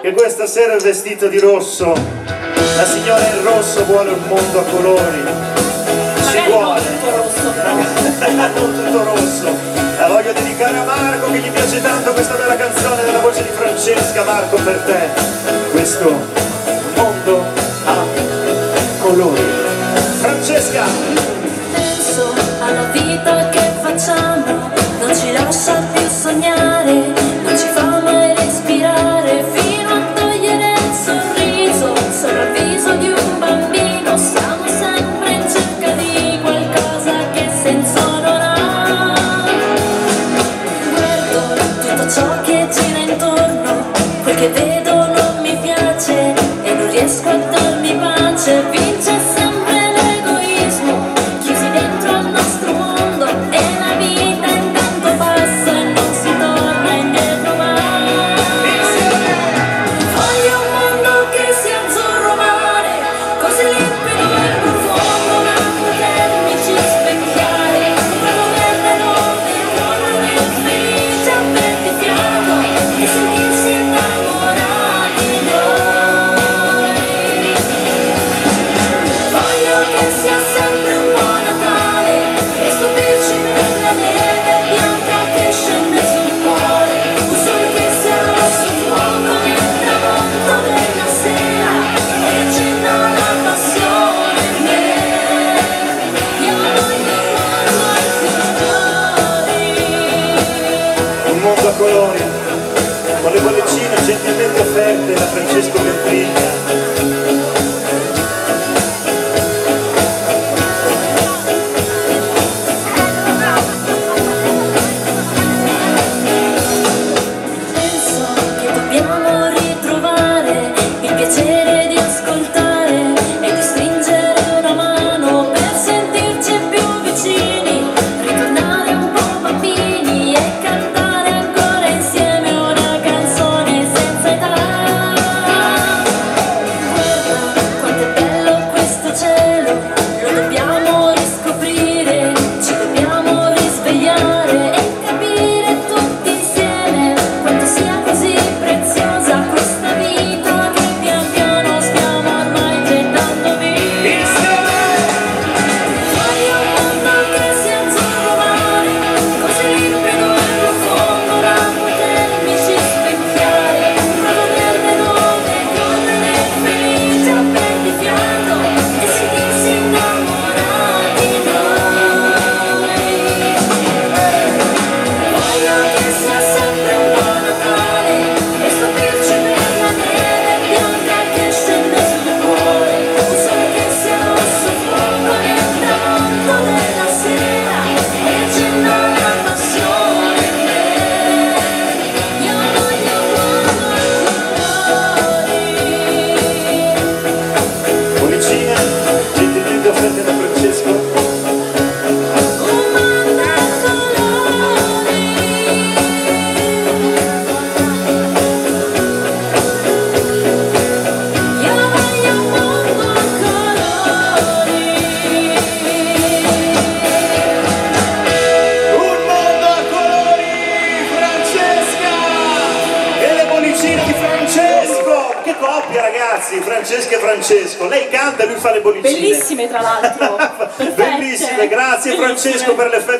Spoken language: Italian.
che questa sera è vestita di rosso. La signora in rosso vuole un mondo a colori. Si vuole. non tutto rosso. La voglio dedicare a Marco che gli piace tanto questa bella canzone della voce di Francesca. Marco per te. Questo mondo a colori. colori, con le bollicine gentilmente offerte da Francesco Ventriglia Ragazzi, Francesca e Francesco. Lei canta e lui fa le bollicine. Bellissime tra l'altro. Bellissime, grazie Bellissime. Francesco per l'effetto.